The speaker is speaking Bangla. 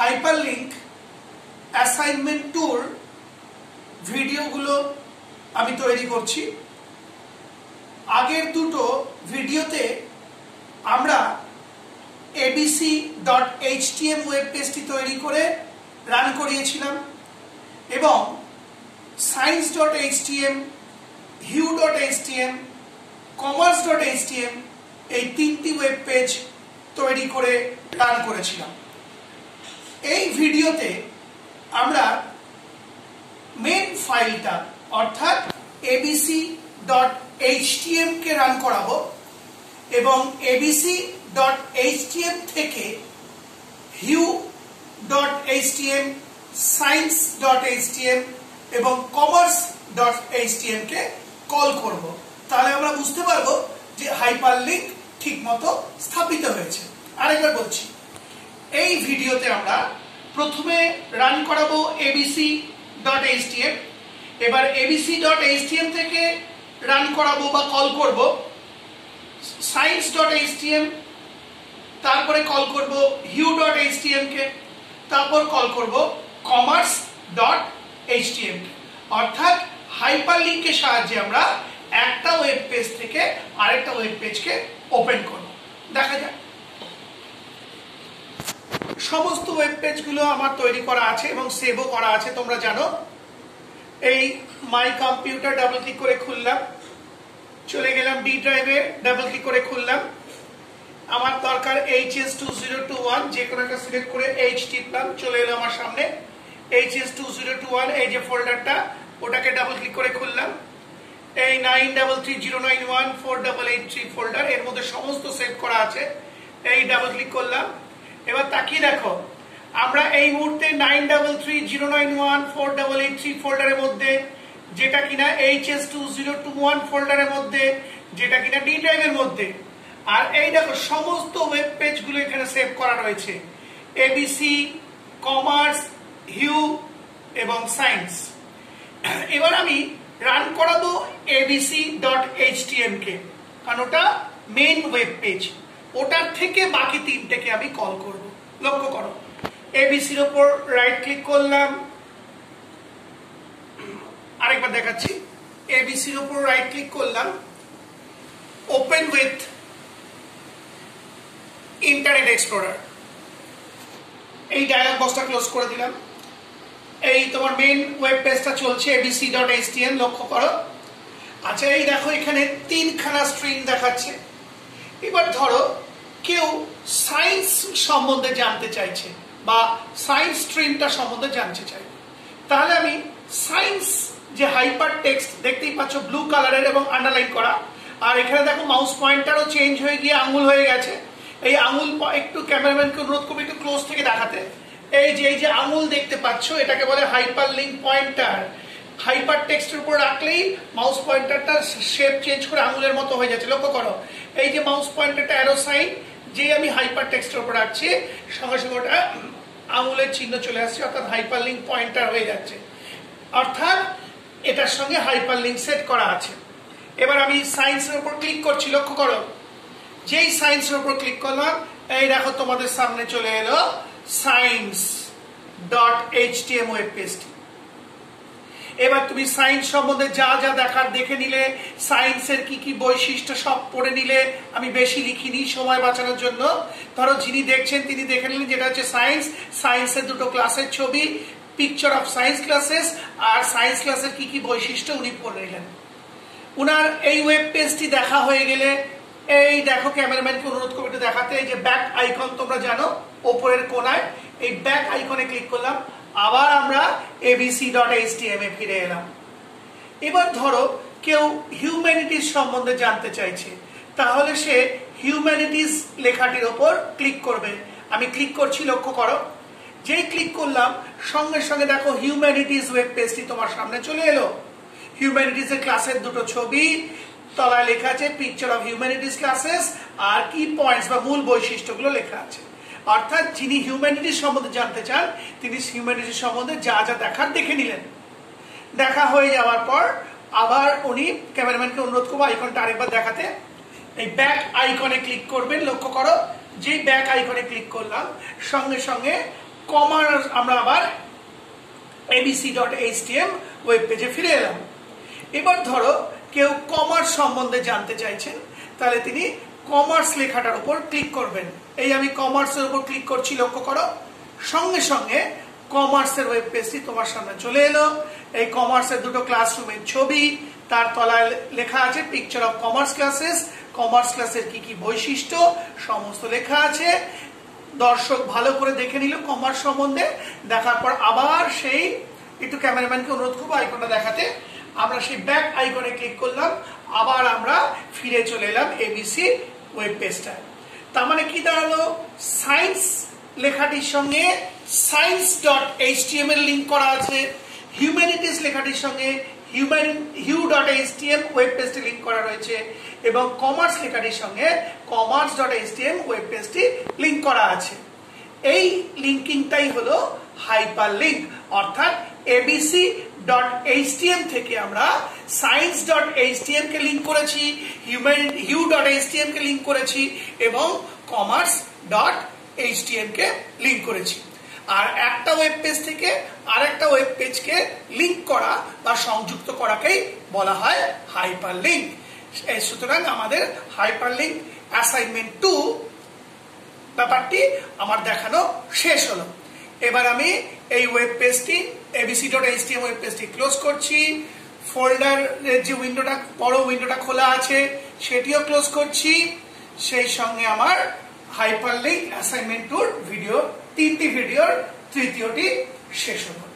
হাইপারলিঙ্ক অ্যাসাইনমেন্ট টুর ভিডিওগুলো আমি তৈরি করছি। আগের দুটো ভিডিওতে আমরা এবিসি ডট এইচটিএম ওয়েব পেজটি তৈরি করে রান করিয়েছিলাম এবং science dot HTM hu dot HTM commerce dot HTM এই তিনটি ওয়েব পেজ তৈরি করে রান করেছিলাম। এই ভিডিওতে আমরা মেন ফাইলটা অর্থাৎ এবিসি ডট এইচটিএম কে রান করাবো এবং এবিসি ডট এইচটিএম থেকে hu dot HTM science dot HTM এবং কমার্স ডট এইচটিএম কে কল করব। তাহলে আমরা বুঝতে পারব যে হাইপার লিঙ্ক ঠিক মতো স্থাপিত হয়েছে। আরেকবার বলছি এই ভিডিওতে আমরা প্রথমে রান করাবো এবিসি ডট এইচটিএম এবার এবিসি ডট এইচটিএম থেকে রান করাবো বা কল করব। সায়েন্স ডট এইচটিএম তারপরে কল করব হিউ ডট এইচটিএম কে। তারপর কল করব কমার্স ডট এইচটিএম অর্থাৎ হাইপার লিঙ্কের সাহায্যে আমরা একটা ওয়েব পেজ থেকে আরেকটা ওয়েব পেজকে ওপেন করব। দেখা যাক। সমস্ত ওয়েব পেজগুলো আমার তৈরি করা আছে এবং সেভও করা আছে, তোমরা জানো। এই মাই কম্পিউটার ডাবল ক্লিক করে খুললাম। চলে গেলাম ডি ড্রাইভে ডাবল ক্লিক করে খুললাম। আমার দরকার H S two zero two one যে কোনো একটা সিলেক্ট করে এইচ টিপলাম চলে এলো আমার সামনে। H S two zero two one এই যে ফোল্ডারটা ওটাকে ডাবল ক্লিক করে খুললাম। এই nine double three zero nine one four double eight three folder এর মধ্যে সমস্ত সেভ করা আছে। এই ডাবল ক্লিক করলাম। এবার তাকিয়ে দেখো। আমরা এই মুহূর্তে nine double three zero nine one four double eight three ফোল্ডারের মধ্যে, যেটা কিনা H S two zero two one ফোল্ডারের মধ্যে, যেটা কিনা ডি ড্রাইভের মধ্যে। আর এই দেখো, সমস্ত ওয়েব পেজগুলো এখানে সেভ করা রয়েছে। এবিসি কমার্স হিউ এবং সায়েন্স এবার আমি রান করাবো এবিসি ডট এইচটিএম কে কারণ ওটা মেন ওয়েব পেজ ওটার থেকে বাকি তিনটেকে আমি কল করব। লক্ষ্য করো। এবিসির ওপর রাইট ক্লিক করলাম। আরেকবার দেখাচ্ছি। এবিসির ওপর রাইট ক্লিক করলাম। ওপেন উইথ ইন্টারনেট এক্সপ্লোরার এই ডায়ালগ বক্সটা ক্লোজ করে দিলাম। এই তোমার মেন ওয়েব পেজটা চলছে এবিসি ডট এইচটিএম লক্ষ্য করো। আচ্ছা এই দেখো, এখানে তিনখানা স্ট্রিং দেখাচ্ছে। এবার ধরো, কেউ সায়েন্স সম্বন্ধে জানতে চাইছে, বা সায়েন্স স্ট্রিমটা সম্বন্ধে জানতে চাই তাহলে আমি সায়েন্স যে হাইপার টেক্সট দেখতেই পাচ্ছ ব্লু কালারের এবং আন্ডারলাইন করা। আর এখানে দেখো মাউস পয়েন্টারও চেঞ্জ হয়ে গিয়ে আঙুল হয়ে গেছে। এই আঙুল একটু ক্যামেরাম্যানকে অনুরোধ করব একটু ক্লোজ থেকে দেখাতে। এই যে এই যে আঙুল দেখতে পাচ্ছ, এটাকে বলে হাইপার লিঙ্ক পয়েন্টার হাইপার টেক্সটের উপর রাখলেই মাউস পয়েন্টারটা শেপ চেঞ্জ করে আঙুলের মতো হয়ে যাচ্ছে। লক্ষ্য করো, এই যে মাউস পয়েন্টারটা অ্যারো সাইন যে আমি হাইপার টেক্সটের উপর রাখছি সঙ্গে সঙ্গে ওটা আঙুলের চিহ্ন চলে আসছে, অর্থাৎ হাইপার লিঙ্ক পয়েন্টার হয়ে যাচ্ছে। অর্থাৎ এটার সঙ্গে হাইপার লিঙ্ক সেট করা আছে। এবার আমি সায়েন্সের উপর ক্লিক করছি, লক্ষ্য করো। যেই সায়েন্সের উপর ক্লিক করলাম, এই দেখো তোমাদের সামনে চলে এলো science dot H T M web পেজটি এবার তুমি সায়েন্স সম্বন্ধে যা যা দেখার দেখে নিলে, সায়েন্সের কি কি বৈশিষ্ট্য সব পড়ে নিলে আমি বেশি লিখিনি সময় বাঁচানোর জন্য। ধরো যিনি দেখছেন তিনি দেখে নিলেন যেটা হচ্ছে সায়েন্স। সায়েন্সের দুটো ক্লাসের ছবি পিকচার অফ সায়েন্স ক্লাসেস আর সায়েন্স ক্লাসের কি কি বৈশিষ্ট্য উনি পড়ে নিলেন। উনার এই ওয়েব পেজটি দেখা হয়ে গেলে, এই দেখো ক্যামেরাম্যানকে অনুরোধ করবে দেখাতে, এই যে ব্যাক আইকন তোমরা জানো, ওপরের কোনায়, এই ব্যাক আইকনে ক্লিক করলাম। আবার আমরা এবিসি ডট এইচটিএম এ ফিরে এলাম। এবার ধরো কেউ হিউম্যানিটিস সম্বন্ধে জানতে চাইছে, তাহলে সে হিউম্যানিটিস লেখাটির ওপর ক্লিক করবে। আমি ক্লিক করছি, লক্ষ্য করো। যেই ক্লিক করলাম, সঙ্গে সঙ্গে দেখো হিউম্যানিটিস ওয়েব পেজটি তোমার সামনে চলে এলো। হিউম্যানিটিস এর ক্লাসের দুটো ছবি, তলায় লেখা আছে পিকচার অফ হিউম্যানিটিস ক্লাসেস আর কি পয়েন্টস বা মূল বৈশিষ্ট্যগুলো লেখা আছে। অর্থাৎ যিনি হিউম্যানিটিস সম্বন্ধে জানতে চান, তিনি হিউম্যানিটিস সম্বন্ধে যা যা দেখার দেখে নিলেন। দেখা হয়ে যাওয়ার পর আবার উনি ক্যামেরাম্যানকে অনুরোধ করব আইকনটা আরেকবার দেখাতে। এই ব্যাক আইকনে ক্লিক করবেন, লক্ষ্য করো, যেই ব্যাক আইকনে ক্লিক করলাম, সঙ্গে সঙ্গে কমার আমরা আবার ABC dot H HTM web পেজে ফিরে এলাম। এবার ধরো কেউ কমার্স সম্বন্ধে জানতে চাইছেন, তাহলে তিনি কমার্স লেখাটার উপর ক্লিক করবেন। এই আমি কমার্সের উপর ক্লিক করছি, লক্ষ্য করো। সঙ্গে সঙ্গে কমার্সের ওয়েব পেজটি তোমার সামনে চলে এলো। এই কমার্সের দুটো ক্লাসরুমের ছবি, তার তলায় লেখা আছে picture of commerce classes commerce ক্লাসের কি কি বৈশিষ্ট্য, সমস্ত লেখা আছে। দর্শক ভালো করে দেখে নিল কমার্স সম্বন্ধে, দেখার পর আবার সেই একটু ক্যামেরাম্যানকে অনুরোধ করব আইকনটা দেখাতে। আমরা সেই ব্যাক আইকনে ক্লিক করলাম, আবার আমরা ফিরে চলে এলাম এবিসি ওয়েব পেজটায় তার মানে কি দাঁড়াল? সায়েন্স লেখাটির সঙ্গে সায়েন্স ডট এইচটিএম এর লিঙ্ক করা আছে। হিউম্যানিটিস লেখাটির সঙ্গে human hu dot H T M web পেজটি লিঙ্ক করা রয়েছে এবং কমার্স লেখাটির সঙ্গে commerce dot H T M web পেজটি লিঙ্ক করা আছে। এই লিঙ্কিংটাই হলো হাইপার লিঙ্ক অর্থাৎ এবিসি ডট এইচটিএম থেকে আমরা সায়েন্স ডট এইচটিএম কে লিঙ্ক করেছি হিউম্যান হিউ ডট এইচটিএম কে লিঙ্ক করেছি এবং কমার্স ডট এইচটিএম কে লিঙ্ক করেছি। আর একটা ওয়েব পেজ থেকে আরেকটা ওয়েব পেজকে লিঙ্ক করা বা সংযুক্ত করাকেই বলা হয় হাইপার লিঙ্ক সুতরাং আমাদের হাইপার লিঙ্ক অ্যাসাইনমেন্ট টু ব্যাপারটি আমার দেখানো শেষ হলো। এবার আমি এই ওয়েব পেজটি এবিসি ডট এইচটিএম ওয়েব পেজটি ক্লোজ করছি। ফোল্ডারের যে উইন্ডোটা বড় উইন্ডোটা খোলা আছে, সেটিও ক্লোজ করছি। সেই সঙ্গে আমার হাইপার লিঙ্ক অ্যাসাইনমেন্ট টুর ভিডিও তিনটি ভিডিওর তৃতীয়টি শেষ হলো।